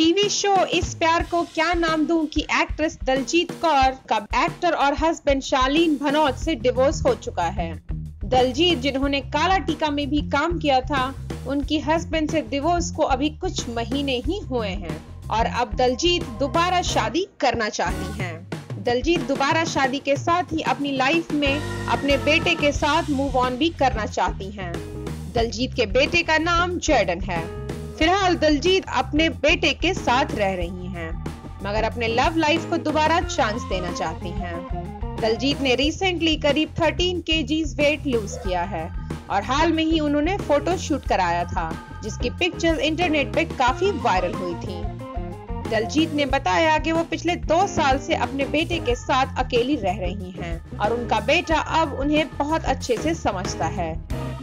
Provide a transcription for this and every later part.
TV show इस प्यार को क्या नाम दूँ कि एक्ट्रेस दलजीत कौर का एक्टर और हस्बैंड शालीन भनौत से डिवोर्स हो चुका है दलजीत, जिन्होंने काला टीका में भी काम किया था, उनकी हस्बैंड से डिवोर्स को अभी कुछ महीने ही हुए हैं और अब दलजीत दोबारा शादी करना चाहती हैं। दलजीत दोबारा शादी के साथ ही अपनी लाइफ में अपने बेटे के साथ मूव ऑन भी करना चाहती हैं। दलजीत के बेटे का नाम जैडन है फ़िलहाल दलजीत अपने बेटे के साथ रह रही हैं, मगर अपने लव लाइफ को दोबारा चांस देना चाहती हैं। दलजीत ने रिसेंटली करीब 13 के वेट लूज किया है और हाल में ही उन्होंने फ़ोटो शूट कराया था जिसकी पिक्चर्स इंटरनेट पे काफ़ी वायरल हुई थी दलजीत ने बताया कि वो पिछले दो साल से अपने बेटे के साथ अकेली रह रही हैं और उनका बेटा अब उन्हें बहुत अच्छे से समझता है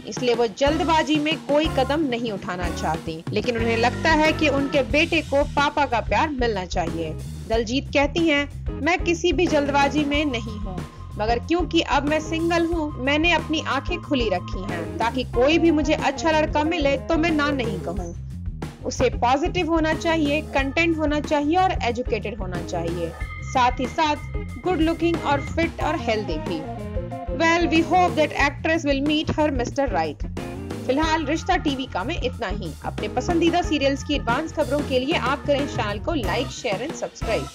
इसलिए वो जल्दबाजी में कोई कदम नहीं उठाना चाहती। लेकिन उन्हें लगता है कि उनके बेटे को पापा का प्यार मिलना चाहिए। दलजीत कहती हैं, मैं किसी भी जल्दबाजी में नहीं हूँ। मगर क्योंकि अब मैं सिंगल हूँ, मैंने अपनी आँखें खुली रखी हैं। ताकि कोई भी मुझे अच्छा लड़का मिले तो मैं ना नहीं कहूँ। उसे पॉजिटिव होना चाहिए कंटेंट होना चाहिए और एजुकेटेड होना चाहिए। साथ ही साथ गुड लुकिंग और फिट और हेल्दी भी। Well we hope that actress will meet her mister right फ़िलहाल रिश्ता टीवी का में इतना ही। अपने पसंदीदा सीरियल्स की एडवांस खबरों के लिए आप करें चैनल को लाइक शेयर एंड सब्सक्राइब